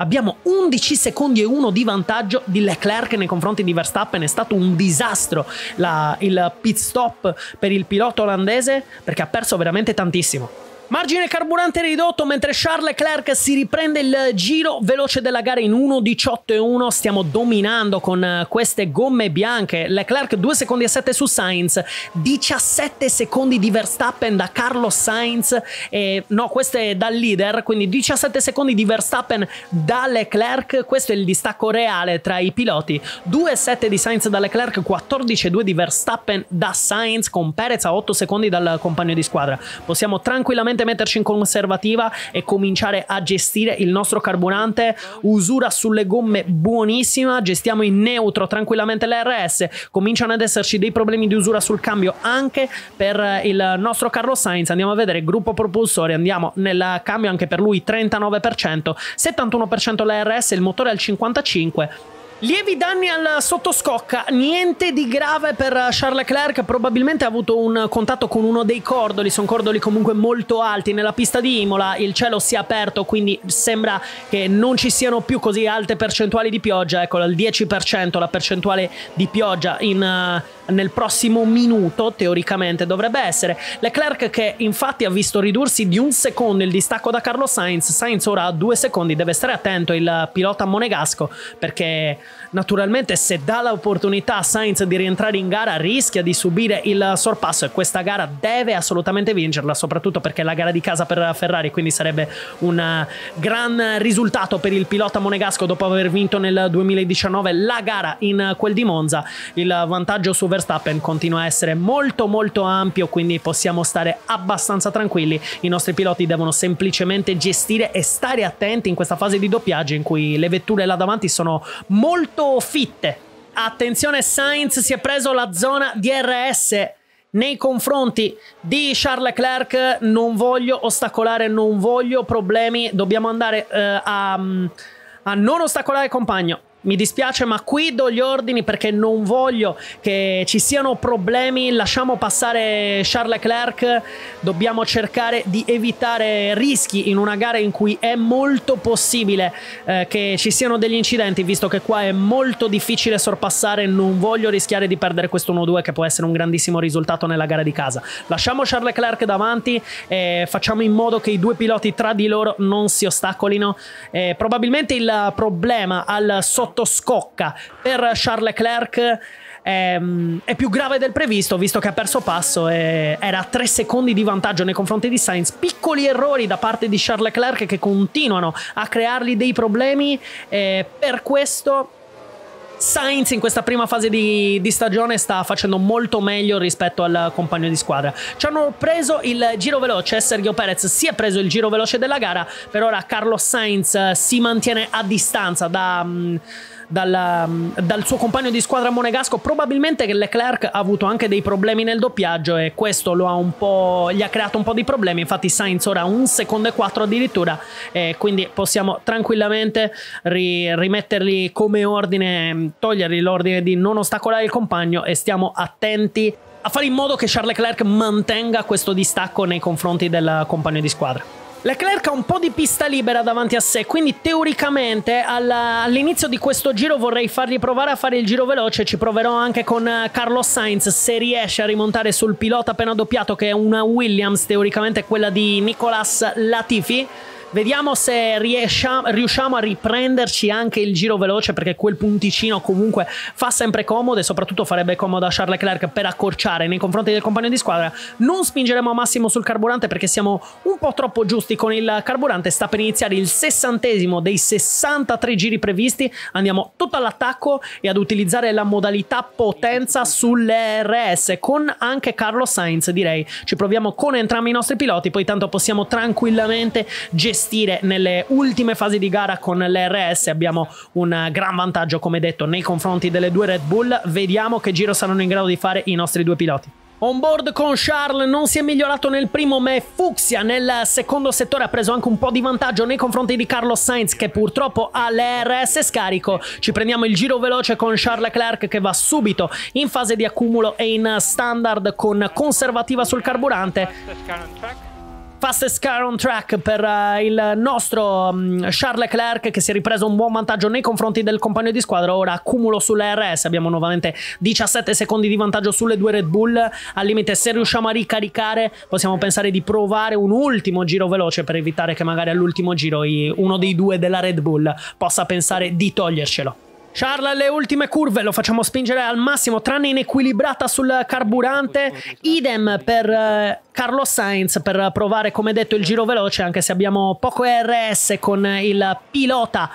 Abbiamo 11 secondi e 1 di vantaggio di Leclerc nei confronti di Verstappen. È stato un disastro la, il pit stop per il pilota olandese perché ha perso veramente tantissimo. Margine carburante ridotto mentre Charles Leclerc si riprende il giro veloce della gara in 1.18.1. Stiamo dominando con eh, queste gomme bianche. Leclerc 2 secondi e 7 su Sainz, 17 secondi di Verstappen da Carlos Sainz. E, no, questo è dal leader, quindi 17 secondi di Verstappen da Leclerc. Questo è il distacco reale tra i piloti. 2,7 di Sainz da Leclerc, 14,2 di Verstappen da Sainz con Perez a 8 secondi dal compagno di squadra. Possiamo tranquillamente sicuramente metterci in conservativa e cominciare a gestire il nostro carburante. Usura sulle gomme buonissima, gestiamo in neutro tranquillamente l'RS. Cominciano ad esserci dei problemi di usura sul cambio anche per il nostro Carlos Sainz. Andiamo a vedere gruppo propulsore, andiamo nel cambio anche per lui 39%, 71% l'RS, il motore al 55%. Lievi danni al sottoscocca, niente di grave per Charles Leclerc, probabilmente ha avuto un contatto con uno dei cordoli, sono cordoli comunque molto alti. Nella pista di Imola, il cielo si è aperto quindi sembra che non ci siano più così alte percentuali di pioggia, ecco il 10% la percentuale di pioggia in, uh, nel prossimo minuto teoricamente dovrebbe essere. Leclerc che infatti ha visto ridursi di un secondo il distacco da Carlos Sainz, Sainz ora ha due secondi, deve stare attento il pilota monegasco perché Naturalmente se dà l'opportunità a Sainz di rientrare in gara rischia di subire il sorpasso e questa gara deve assolutamente vincerla, soprattutto perché è la gara di casa per Ferrari, quindi sarebbe un gran risultato per il pilota monegasco dopo aver vinto nel 2019 la gara in quel di Monza. Il vantaggio su Verstappen continua a essere molto molto ampio, quindi possiamo stare abbastanza tranquilli. I nostri piloti devono semplicemente gestire e stare attenti in questa fase di doppiaggio in cui le vetture là davanti sono molto molto fitte. Attenzione, Sainz si è preso la zona DRS nei confronti di Charles Leclerc. Non voglio ostacolare, non voglio problemi. Dobbiamo andare uh, a, a non ostacolare il compagno. Mi dispiace, ma qui do gli ordini perché non voglio che ci siano problemi. Lasciamo passare Charles Leclerc. Dobbiamo cercare di evitare rischi in una gara in cui è molto possibile eh, che ci siano degli incidenti, visto che qua è molto difficile sorpassare. Non voglio rischiare di perdere questo 1-2, che può essere un grandissimo risultato nella gara di casa. Lasciamo Charles Leclerc davanti e facciamo in modo che i due piloti tra di loro non si ostacolino. Eh, probabilmente il problema al sotto scocca. Per Charles Leclerc è, è, più grave del previsto visto che ha perso passo e era a 3 secondi di vantaggio nei confronti di Sainz. Piccoli errori da parte di Charles Leclerc che continuano a creargli dei problemi e per questo Sainz in questa prima fase di, di, stagione sta facendo molto meglio rispetto al compagno di squadra. Ci hanno preso il giro veloce, Sergio Perez si è preso il giro veloce della gara, per ora Carlos Sainz si mantiene a distanza da... Mm, dal, dal, suo compagno di squadra monegasco. Probabilmente che Leclerc ha avuto anche dei problemi nel doppiaggio e questo lo ha un po', gli ha creato un po' di problemi. Infatti, Sainz ora ha un secondo e quattro addirittura. E quindi possiamo tranquillamente ri, rimetterli come ordine, togliergli l'ordine di non ostacolare il compagno e stiamo attenti a fare in modo che Charles Leclerc mantenga questo distacco nei confronti del compagno di squadra. Leclerc ha un po' di pista libera davanti a sé, quindi teoricamente all'inizio di questo giro vorrei fargli provare a fare il giro veloce. Ci proverò anche con eh, Carlos Sainz se riesce a rimontare sul pilota appena doppiato, che è una Williams, teoricamente quella di Nicolas Latifi. Vediamo se riusciamo a riprenderci anche il giro veloce perché quel punticino comunque fa sempre comodo e soprattutto farebbe comodo a Charles Leclerc per accorciare nei confronti del compagno di squadra. Non spingeremo a massimo sul carburante perché siamo un po' troppo giusti con il carburante. Sta per iniziare il sessantesimo dei 63 giri previsti. Andiamo tutto all'attacco e ad utilizzare la modalità potenza sulle RS con anche Carlos Sainz direi. Ci proviamo con entrambi i nostri piloti poi tanto possiamo tranquillamente gestire gestire nelle ultime fasi di gara con l'RS. Abbiamo un gran vantaggio, come detto, nei confronti delle due Red Bull. Vediamo che giro saranno in grado di fare i nostri due piloti. On board con Charles non si è migliorato nel primo ma è Fuxia nel secondo settore ha preso anche un po' di vantaggio nei confronti di Carlos Sainz che purtroppo ha l'RS scarico. Ci prendiamo il giro veloce con Charles Leclerc che va subito in fase di accumulo e in standard con conservativa sul carburante. Fastest car on track per uh, il nostro um, Charles Leclerc che si è ripreso un buon vantaggio nei confronti del compagno di squadra. Ora accumulo sulle RS, abbiamo nuovamente 17 secondi di vantaggio sulle due Red Bull. Al limite, se riusciamo a ricaricare, possiamo pensare di provare un ultimo giro veloce per evitare che magari all'ultimo giro uno dei due della Red Bull possa pensare di togliercelo. Charles le ultime curve lo facciamo spingere al massimo tranne inequilibrata sul carburante. Idem per eh, Carlos Sainz per provare come detto il giro veloce anche se abbiamo poco RS con il pilota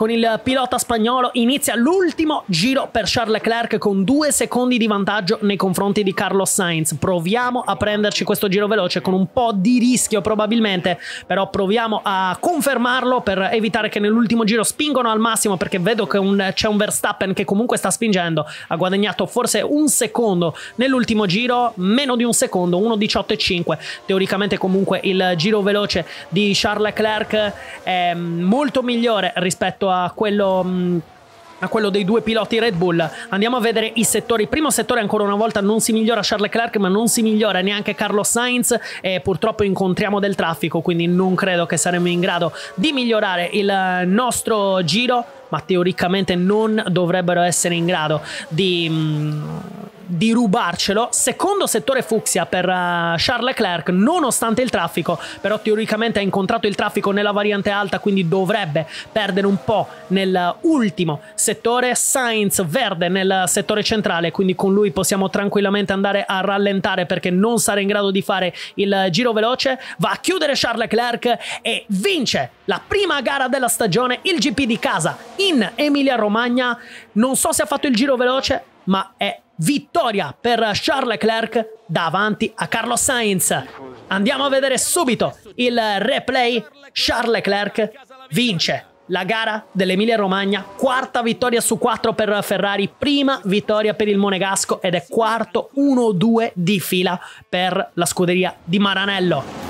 con il pilota spagnolo inizia l'ultimo giro per Charles Leclerc con due secondi di vantaggio nei confronti di Carlos Sainz. Proviamo a prenderci questo giro veloce con un po' di rischio probabilmente, però proviamo a confermarlo per evitare che nell'ultimo giro spingono al massimo perché vedo che un, c'è un Verstappen che comunque sta spingendo, ha guadagnato forse un secondo nell'ultimo giro, meno di un secondo, 1.18.5. Teoricamente comunque il giro veloce di Charles Leclerc è molto migliore rispetto a quello mm, a quello dei due piloti Red Bull. Andiamo a vedere i settori. Primo settore ancora una volta non si migliora Charles Leclerc, ma non si migliora neanche Carlos Sainz e purtroppo incontriamo del traffico, quindi non credo che saremo in grado di migliorare il nostro giro, ma teoricamente non dovrebbero essere in grado di mm, di rubarcelo. Secondo settore fucsia per uh, Charles Leclerc, nonostante il traffico, però teoricamente ha incontrato il traffico nella variante alta, quindi dovrebbe perdere un po' nell'ultimo settore. Sainz verde nel settore centrale, quindi con lui possiamo tranquillamente andare a rallentare perché non sarà in grado di fare il giro veloce. Va a chiudere Charles Leclerc e vince la prima gara della stagione, il GP di casa in Emilia Romagna. Non so se ha fatto il giro veloce, ma è vittoria per Charles Leclerc davanti a Carlos Sainz. Andiamo a vedere subito il replay. Charles Leclerc vince la gara dell'Emilia Romagna, quarta vittoria su quattro per Ferrari, prima vittoria per il Monegasco ed è quarto 1-2 di fila per la scuderia di Maranello.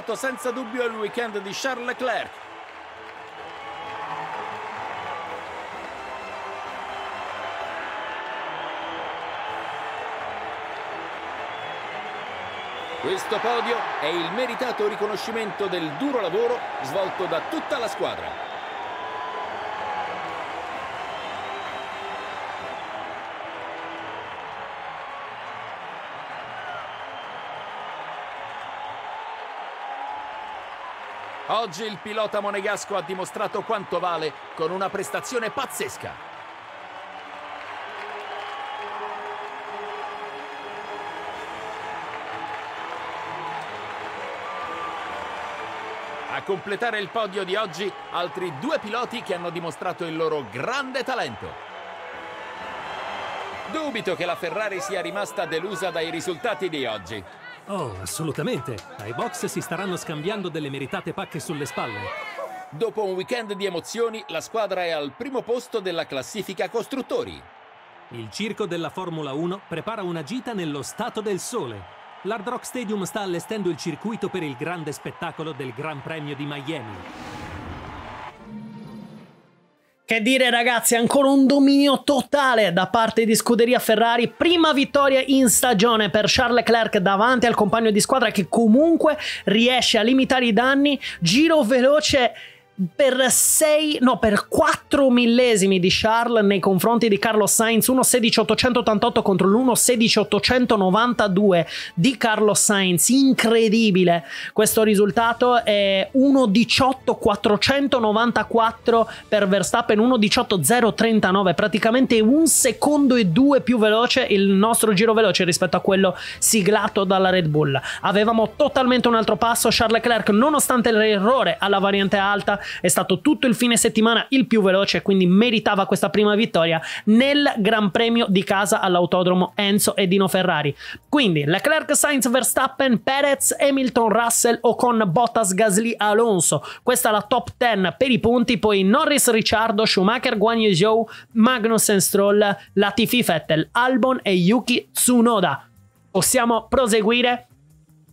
Stato senza dubbio il weekend di Charles Leclerc. Questo podio è il meritato riconoscimento del duro lavoro svolto da tutta la squadra. Oggi il pilota monegasco ha dimostrato quanto vale con una prestazione pazzesca. A completare il podio di oggi altri due piloti che hanno dimostrato il loro grande talento. Dubito che la Ferrari sia rimasta delusa dai risultati di oggi. Oh, assolutamente. Ai box si staranno scambiando delle meritate pacche sulle spalle. Dopo un weekend di emozioni, la squadra è al primo posto della classifica costruttori. Il circo della Formula 1 prepara una gita nello Stato del Sole. L'Hard Rock Stadium sta allestendo il circuito per il grande spettacolo del Gran Premio di Miami. Che dire ragazzi, ancora un dominio totale da parte di Scuderia Ferrari, prima vittoria in stagione per Charles Leclerc davanti al compagno di squadra che comunque riesce a limitare i danni, giro veloce per 6, no, per 4 millesimi di Charles nei confronti di Carlos Sainz, 1.16.888 contro l'1.16.892 di Carlos Sainz, incredibile questo risultato, è 1.18.494 per Verstappen, 1.18.039, praticamente un secondo e due più veloce il nostro giro veloce rispetto a quello siglato dalla Red Bull. Avevamo totalmente un altro passo, Charles Leclerc nonostante l'errore alla variante alta è stato tutto il fine settimana il più veloce, quindi meritava questa prima vittoria nel Gran Premio di casa all'autodromo Enzo e Dino Ferrari. Quindi Leclerc, Sainz, Verstappen, Perez, Hamilton, Russell, Ocon, Bottas, Gasly, Alonso. Questa è la top 10 per i punti, poi Norris, Ricciardo, Schumacher, Guan Yu Zhou, Magnussen, Stroll, Latifi, Vettel, Albon e Yuki Tsunoda. Possiamo proseguire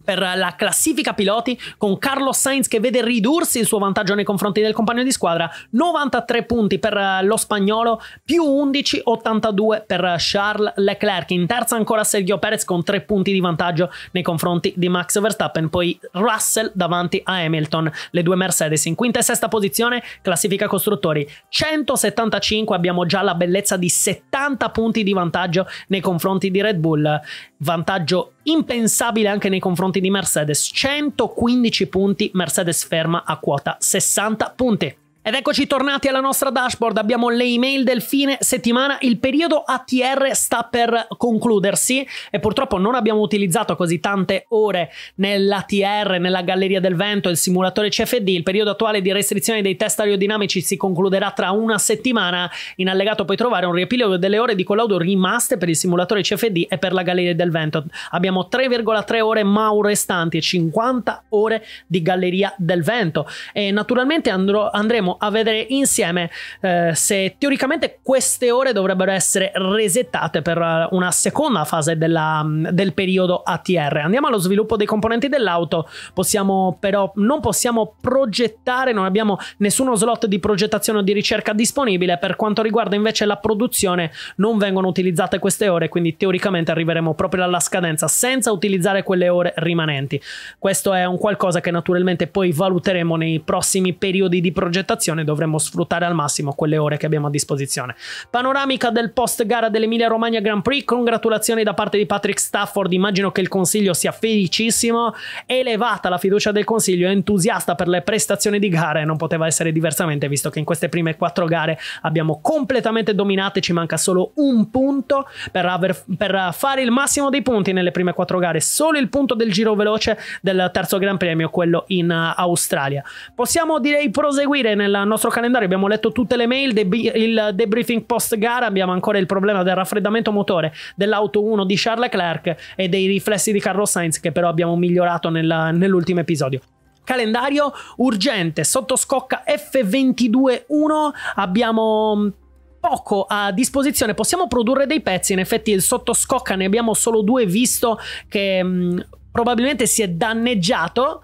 per la classifica piloti con Carlos Sainz che vede ridursi il suo vantaggio nei confronti del compagno di squadra. 93 punti per eh, lo spagnolo più 11 82 per Charles Leclerc. In terza ancora Sergio Perez con 3 punti di vantaggio nei confronti di Max Verstappen. Poi Russell davanti a Hamilton. Le due Mercedes in quinta e sesta posizione classifica costruttori. 175 abbiamo già la bellezza di 70 punti di vantaggio nei confronti di Red Bull. Vantaggio impensabile anche nei confronti di Mercedes, 115 punti, Mercedes ferma a quota 60 punti. Ed eccoci tornati alla nostra dashboard, abbiamo le email del fine settimana, il periodo ATR sta per concludersi e purtroppo non abbiamo utilizzato così tante ore nell'ATR, nella galleria del vento, il simulatore CFD, il periodo attuale di restrizione dei test aerodinamici si concluderà tra una settimana, in allegato puoi trovare un riepilogo delle ore di collaudo rimaste per il simulatore CFD e per la galleria del vento. Abbiamo 3,3 ore MAU restanti e 50 ore di galleria del vento. E naturalmente andrò, andremo a vedere insieme eh, se teoricamente queste ore dovrebbero essere resettate per eh, una seconda fase della, mm, del periodo ATR. Andiamo allo sviluppo dei componenti dell'auto, possiamo però non possiamo progettare, non abbiamo nessuno slot di progettazione o di ricerca disponibile. Per quanto riguarda invece la produzione, non vengono utilizzate queste ore, quindi teoricamente arriveremo proprio alla scadenza senza utilizzare quelle ore rimanenti. Questo è un qualcosa che naturalmente poi valuteremo nei prossimi periodi di progettazione qualificazione dovremmo sfruttare al massimo quelle ore che abbiamo a disposizione. Panoramica del post gara dell'Emilia Romagna Grand Prix, congratulazioni da parte di Patrick Stafford, immagino che il consiglio sia felicissimo, elevata la fiducia del consiglio, entusiasta per le prestazioni di gara e non poteva essere diversamente visto che in queste prime quattro gare abbiamo completamente dominate, ci manca solo un punto per, aver, per fare il massimo dei punti nelle prime quattro gare, solo il punto del giro veloce del terzo Gran Premio, quello in Australia. Possiamo direi proseguire nel nostro calendario abbiamo letto tutte le mail, il debriefing post gara, abbiamo ancora il problema del raffreddamento motore dell'auto 1 di Charles Leclerc e dei riflessi di Carlos Sainz che però abbiamo migliorato nella, nell'ultimo episodio. Calendario urgente, sotto scocca F22.1 abbiamo poco a disposizione, possiamo produrre dei pezzi, in effetti il sottoscocca ne abbiamo solo due visto che mh, probabilmente si è danneggiato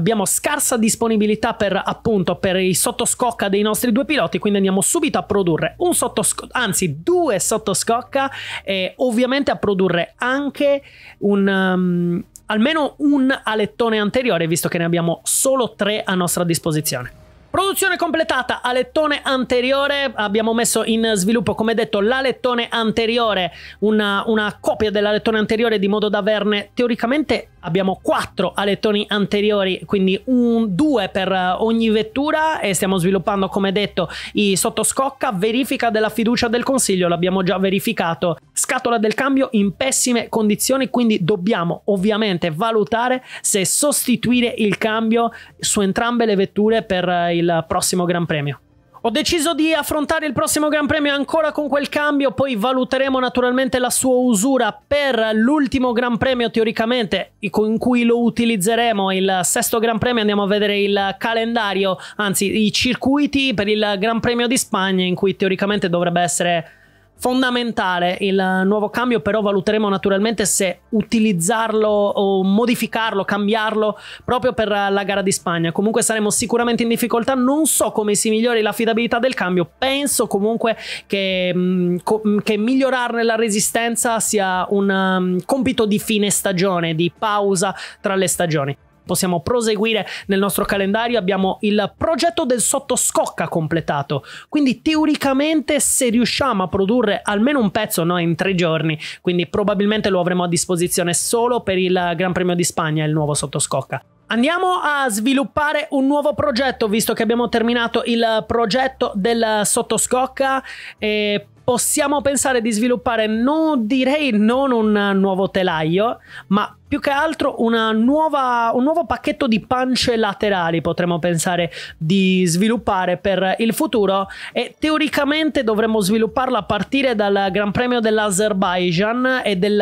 abbiamo scarsa disponibilità per appunto per i sottoscocca dei nostri due piloti, quindi andiamo subito a produrre un sottoscocca, anzi due sottoscocca e ovviamente a produrre anche un um, almeno un alettone anteriore, visto che ne abbiamo solo tre a nostra disposizione. Produzione completata, alettone anteriore, abbiamo messo in sviluppo come detto l'alettone anteriore, una, una copia dell'alettone anteriore di modo da averne teoricamente abbiamo quattro alettoni anteriori, quindi un, due per ogni vettura e stiamo sviluppando come detto i sottoscocca, verifica della fiducia del consiglio, l'abbiamo già verificato, scatola del cambio in pessime condizioni, quindi dobbiamo ovviamente valutare se sostituire il cambio su entrambe le vetture per il prossimo Gran Premio. Ho deciso di affrontare il prossimo Gran Premio ancora con quel cambio, poi valuteremo naturalmente la sua usura per l'ultimo Gran Premio teoricamente in cui lo utilizzeremo, il sesto Gran Premio. Andiamo a vedere il calendario, anzi i circuiti per il Gran Premio di Spagna in cui teoricamente dovrebbe essere fondamentale il nuovo cambio, però valuteremo naturalmente se utilizzarlo o modificarlo, cambiarlo proprio per la gara di Spagna. Comunque saremo sicuramente in difficoltà, non so come si migliori l'affidabilità del cambio, penso comunque che, mm, che migliorarne la resistenza sia un um, compito di fine stagione, di pausa tra le stagioni possiamo proseguire nel nostro calendario. Abbiamo il progetto del sottoscocca completato. Quindi teoricamente se riusciamo a produrre almeno un pezzo no, in tre giorni, quindi probabilmente lo avremo a disposizione solo per il Gran Premio di Spagna, il nuovo sottoscocca. Andiamo a sviluppare un nuovo progetto, visto che abbiamo terminato il progetto del sottoscocca. E possiamo pensare di sviluppare, non direi non un nuovo telaio, ma più che altro nuova, un nuovo pacchetto di pance laterali potremmo pensare di sviluppare per il futuro. E teoricamente dovremmo svilupparlo a partire dal Gran Premio dell'Azerbaijan e del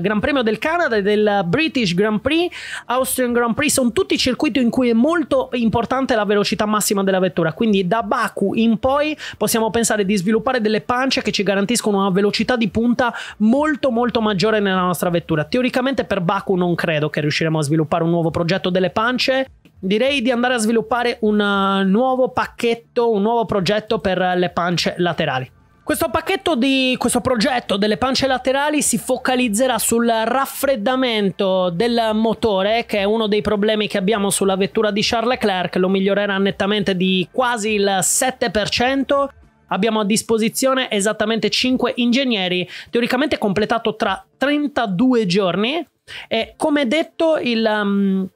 Gran Premio del Canada e del British Grand Prix, Austrian Grand Prix, sono tutti circuiti in cui è molto importante la velocità massima della vettura, quindi da Baku in poi possiamo pensare di sviluppare delle pance che ci garantiscono una velocità di punta molto molto maggiore nella nostra vettura. Teoricamente per Baku non credo che riusciremo a sviluppare un nuovo progetto delle pance. Direi di andare a sviluppare un uh, nuovo pacchetto, un nuovo progetto per le pance laterali. Questo pacchetto di questo progetto delle pance laterali si focalizzerà sul raffreddamento del motore, che è uno dei problemi che abbiamo sulla vettura di Charles Leclerc, lo migliorerà nettamente di quasi il 7%. Abbiamo a disposizione esattamente 5 ingegneri, teoricamente completato tra 32 giorni, e come detto, il. Um,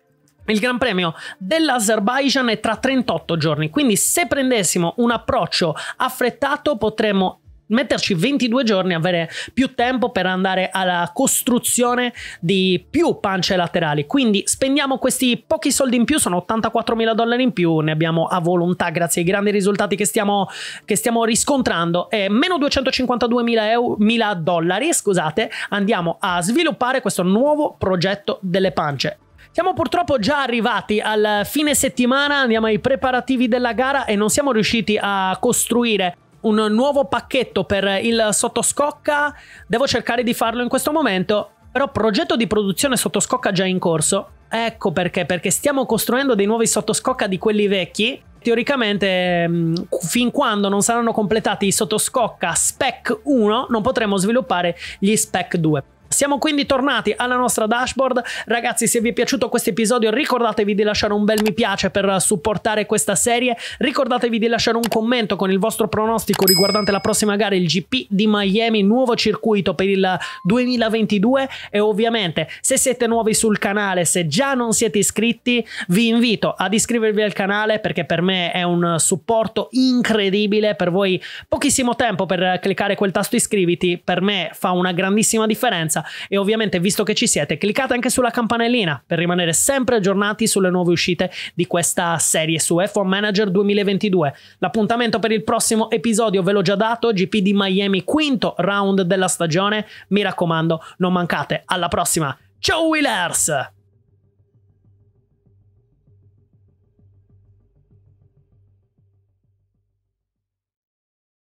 il Gran Premio dell'Azerbaijan è tra 38 giorni, quindi se prendessimo un approccio affrettato potremmo metterci 22 giorni, avere più tempo per andare alla costruzione di più pance laterali. Quindi spendiamo questi pochi soldi in più, sono 84 mila dollari in più, ne abbiamo a volontà grazie ai grandi risultati che stiamo, che stiamo riscontrando. E meno 252 mila, dollari, scusate, andiamo a sviluppare questo nuovo progetto delle pance. Siamo purtroppo già arrivati al fine settimana, andiamo ai preparativi della gara e non siamo riusciti a costruire un nuovo pacchetto per il sottoscocca. Devo cercare di farlo in questo momento. Però progetto di produzione sottoscocca già in corso. Ecco perché, perché stiamo costruendo dei nuovi sottoscocca di quelli vecchi. Teoricamente, mm, fin quando non saranno completati i sottoscocca spec 1, non potremo sviluppare gli spec 2. Siamo quindi tornati alla nostra dashboard. Ragazzi, se vi è piaciuto questo episodio, ricordatevi di lasciare un bel mi piace per supportare questa serie. Ricordatevi di lasciare un commento con il vostro pronostico riguardante la prossima gara, il GP di Miami, nuovo circuito per il 2022. E ovviamente, se siete nuovi sul canale, se già non siete iscritti, vi invito ad iscrivervi al canale perché per me è un supporto incredibile. Per voi pochissimo tempo per cliccare quel tasto iscriviti, per me fa una grandissima differenza differenza. E ovviamente, visto che ci siete, cliccate anche sulla campanellina per rimanere sempre aggiornati sulle nuove uscite di questa serie su F1 Manager 2022. L'appuntamento per il prossimo episodio ve l'ho già dato, GP di Miami, quinto round della stagione. Mi raccomando, non mancate. Alla prossima. Ciao Willers!